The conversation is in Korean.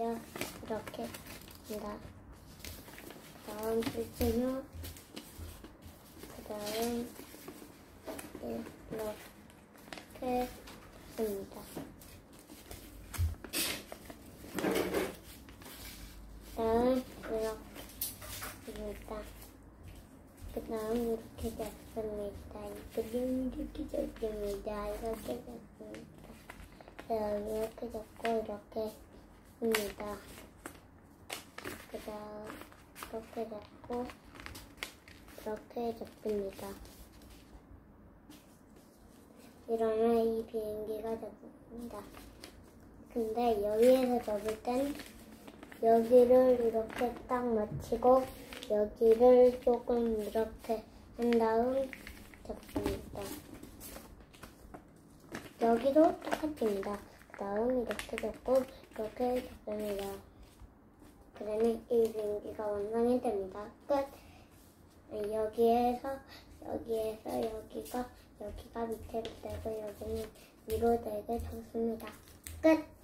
먼저 이렇게 합니다. 다음 줄지요. 그 다음 이렇게 이렇게입니다. 그 다음 이렇게 잡습니다. 그림 이렇게 잡습니다. 이렇게 다음 이렇게 잡고 이렇게 씁니다. 그 다음 이렇게 잡고 이렇게 잡습니다. 이러면 이 비행기가 잡습니다. 근데 여기에서 접을 땐 여기를 이렇게 딱 맞추고 여기를 조금 이렇게 한 다음 접습니다. 여기도 똑같습니다. 그 다음 이렇게 접고 이렇게 접습니다. 그러면 이 비행기가 완성이 됩니다. 끝! 여기에서 여기에서 여기가 여기가 밑으로 되고 여기는 위로 되게 좋습니다. 끝!